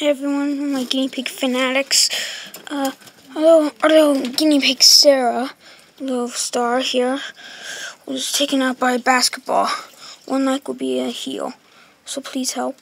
Hey everyone, my guinea pig fanatics. Uh, hello, hello, guinea pig Sarah, little star here, was taken out by a basketball. One leg will be a heel, so please help.